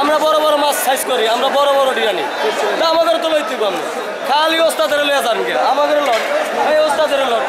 আমরা বড় বড় মাছ সাইজ করি, আমরা বড় বড় ডিয়া নিই তা আমাদের তো লইতে তুই না খালি ওস্তাদের লইয়া যান গে আমাদের লট এই ওস্তাদের লট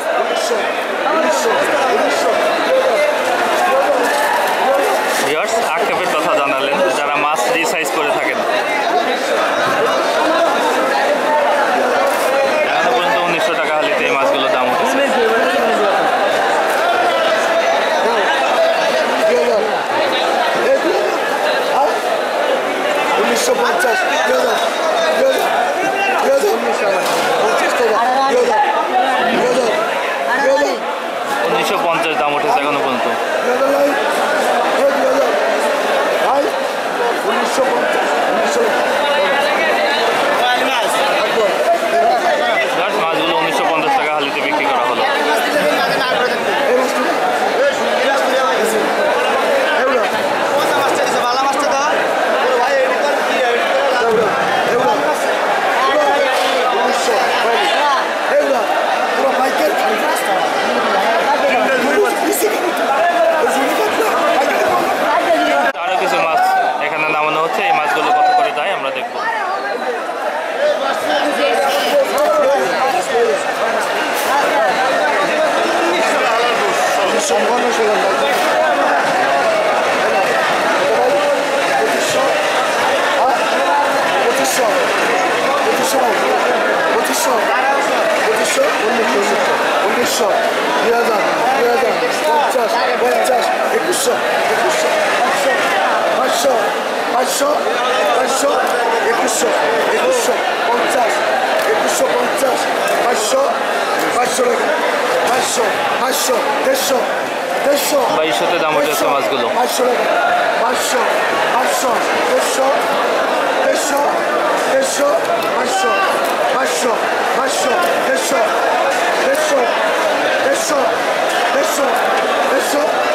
একুশশো দুই হাজার দুই হাজার পঞ্চাশ পঞ্চাশ একুশশো একুশশো পাঁচশো পাঁচশো পাঁচশো একুশশো একুশশো পঞ্চাশ একুশশো পঞ্চাশ পাঁচশো পাঁচশো পাঁচশো পাঁচশো দেড়শো দেড়শো বাইশশোতে দাম উঠেছে মাছগুলো পাঁচশো পাঁচশো পাঁচশো দেড়শো দেড়শো দেড়শো পাঁচশো পাঁচশো পাঁচশো দেড়শো eso, eso, eso. eso.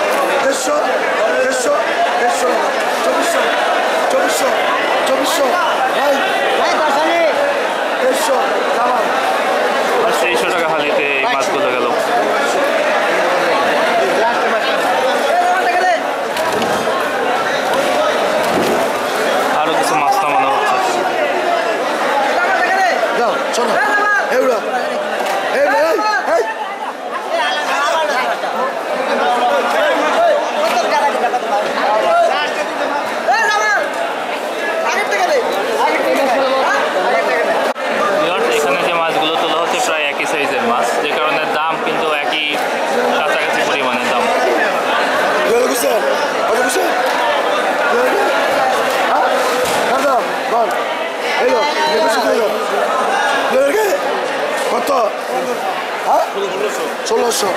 ষোলোশো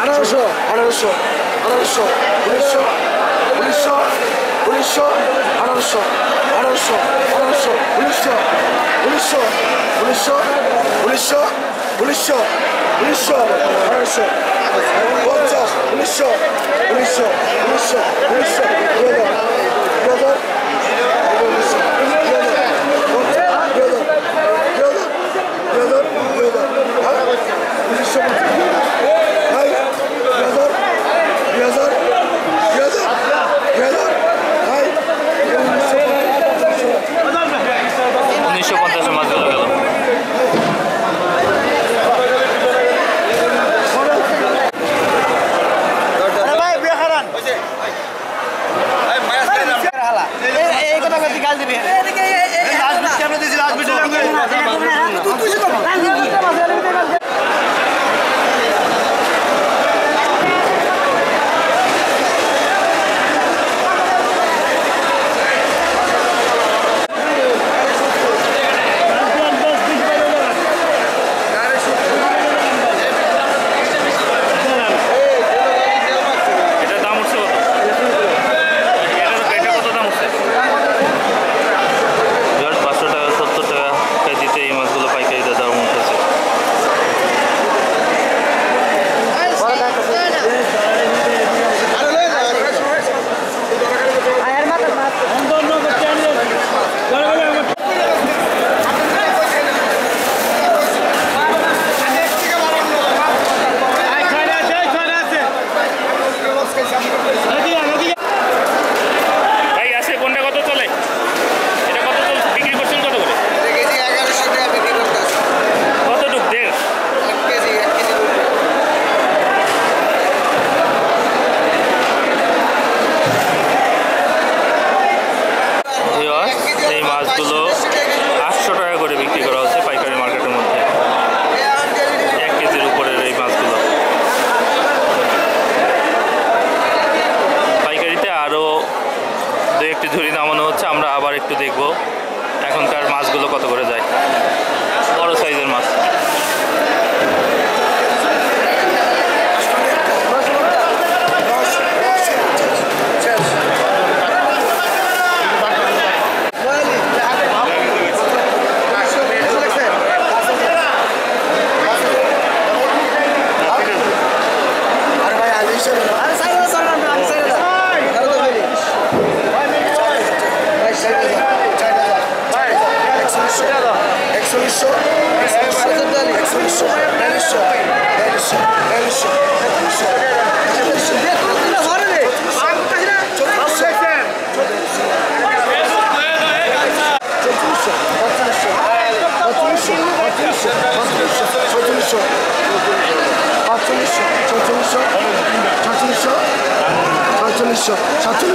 আঠারোশো আঠারোশো আঠারোশো উনিশশো উনিশশো উনিশশো আঠারোশো আঠারোশো আঠারোশো উনিশশো উনিশশো উনিশশো উনিশশো উনিশশো উনিশশো আঠারোশো পঞ্চাশ উনিশশো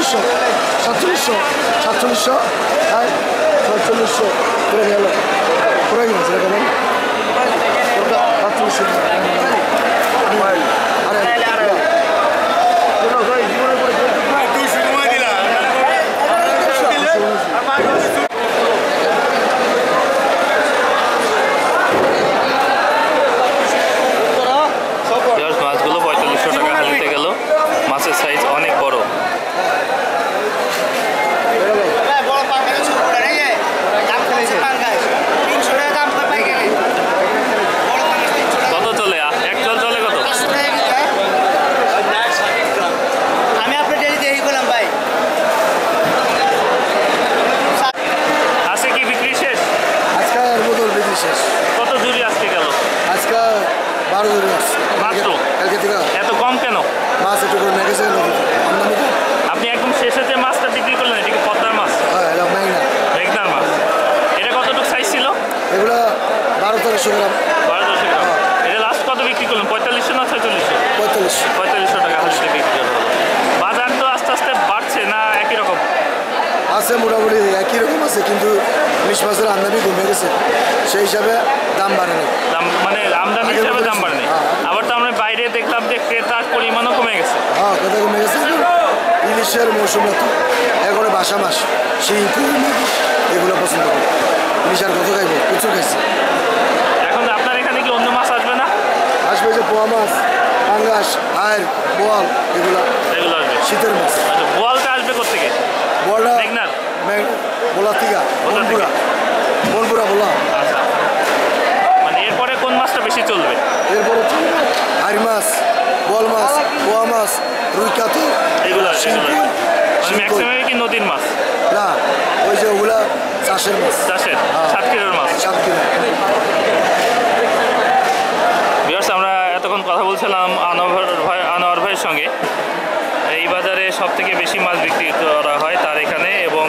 liscio, shatto liscio, shatto liscio, dai, shatto liscio, premialo. বারো তেরোশো গ্রাম। বারো দশ গ্রাম। এটা লাস্ট কত বিক্রি করলেন? পঁয়তাল্লিশশো না ছয়চল্লিশশো? পঁয়তাল্লিশশো। পঁয়তাল্লিশশো টাকা হালিতে বিক্রি করা হলো। বাজার তো আস্তে আস্তে বাড়ছে না একই রকম? আছে মোটামুটি একই রকম আছে কিন্তু ইলিশ মাছের আমদানি কমে গেছে। সেই হিসাবে দাম বাড়েনি দাম মানে আমদানি হিসাবে দাম বাড়েনি আবার তো আমরা বাইরে দেখলাম যে ক্রেতার পরিমাণও কমে গেছে। হ্যাঁ কথা কমে গেছে ইলিশের মৌসুম তো এরপরে বাসা মাস সেই এগুলো পছন্দ করি। ইলিশ আর কত খাইবে? প্রচুর খাইছে এখন আপনার এখানে কি অন্য মাছ আসবে না আসবে যে পোয়া মাছ পাঙ্গাস আয়ের বোয়াল এগুলা। এগুলো আসবে। শীতের মাছ। আচ্ছা বোয়ালটা আসবে কোথেকে বড়া মেঘনার? বোলা তিগা? মনপুরা মনপুরা বলা। আচ্ছা। মানে এরপরে কোন মাছটা বেশি চলবে? এরপরে হাড়ি মাছ বোয়াল মাছ পোয়া মাছ রুই কাতল এগুলো শিঙ্কুল, মানে কি নদীর মাছ? না ওই যে ওগুলা চাষের মাছ। চাষের? হ্যাঁ। সাত কিলোর মাছ? সাত কিলো এতক্ষণ কথা বলছিলাম আনোয়ার ভাই, আনোয়ার ভাইয়ের সঙ্গে। এই বাজারে সব থেকে বেশি মাছ বিক্রি করা হয় তার এখানে এবং